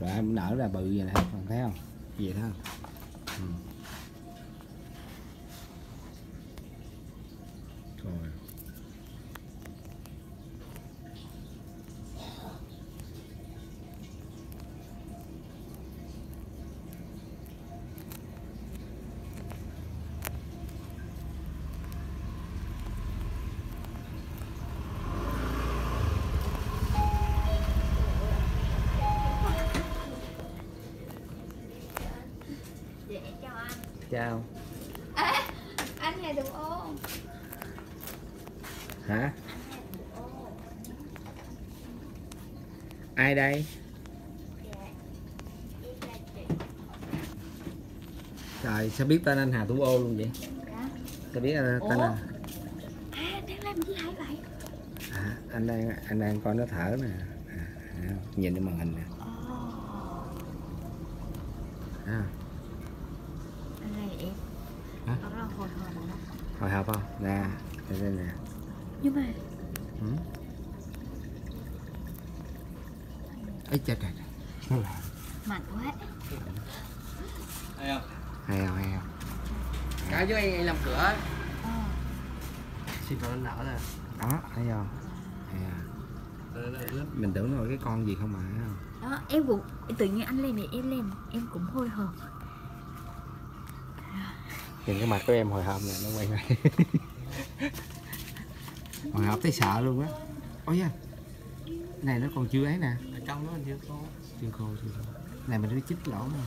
rồi em nở ra bự vậy nè thấy không? Vậy thấy không Dạ chào anh. Chào. À, Anh là đường ô hả? Ô ai đây? Dạ trời sao biết tên anh Hà Thủ Ô luôn vậy? Dạ. Sao biết anh tên anh À đang làm gì hay vậy? À, anh đang anh đang coi nó thở nè. À, à, nhìn cái màn hình nè. Ồ à, Anh này em Hả? Rất là hồi hộp đó hồi hộp không nè đây, đây nè Nhưng mà ừ. ấy trời trời trời. mạnh quá Hay không? hay không hay không Cái với anh, anh làm cửa. Ờ Xin nó nở ra. đó thấy không hay à. Mình tưởng nó là cái con gì không mà thấy không Đó em cũng Tự nhiên anh lên thì em lên Em cũng hồi hộp nhìn cái mặt của em hồi hộp nè nó quay lại. Hồi hộp thấy sợ luôn á. Ôi da. Cái này nó còn chưa ấy nè. Ở trong nó chưa có. chưa khô chưa khô. Này mình cứ chích lỗ nè.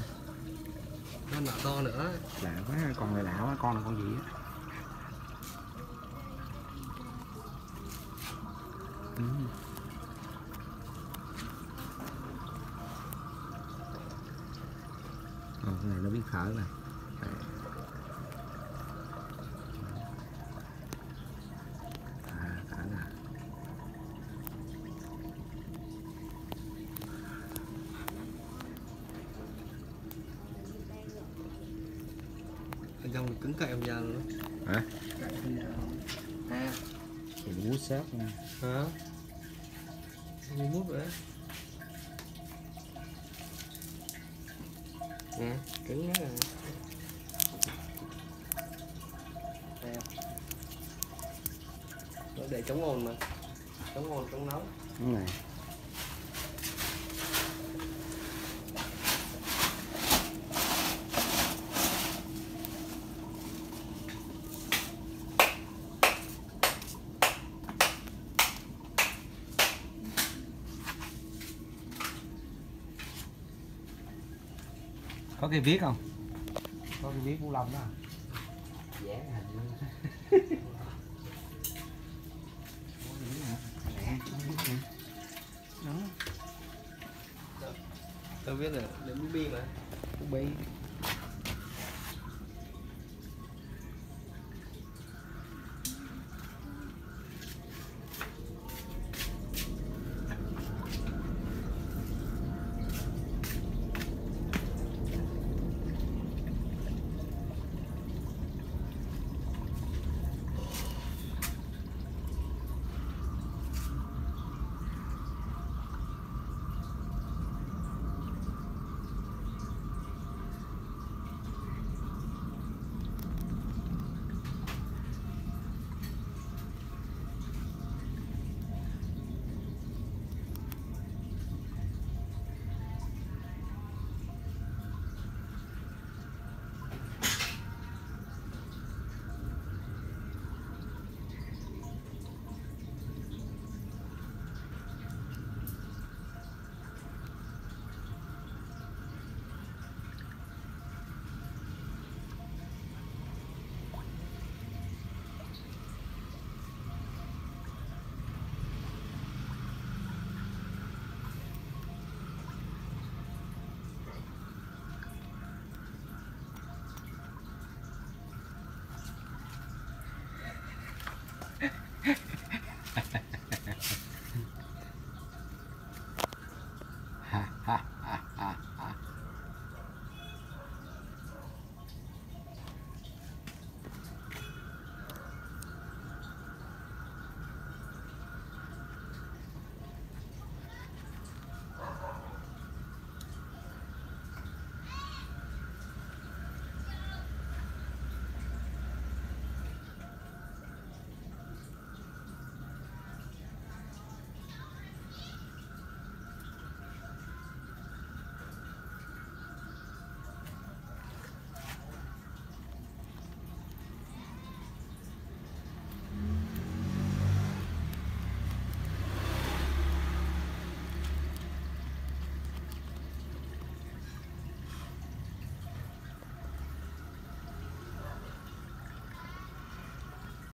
Nó nở to nữa. lạ quá con này lạ quá con là con gì á? Ừ. Ồ, cái này nó biết thở nè Đây. à, thở nè Trong cứng cậy em ra luôn. hả À. thì nó bút xếp nha Hả? Như mút vậy. đó. Nè, cứng quá rồi. Không? Để chống ồn mà. Chống ồn, chống nóng. đúng này có cái viết không? Có cái viết vũ long đó. Dán hình luôn đó. Tôi biết là bút bi mà. bi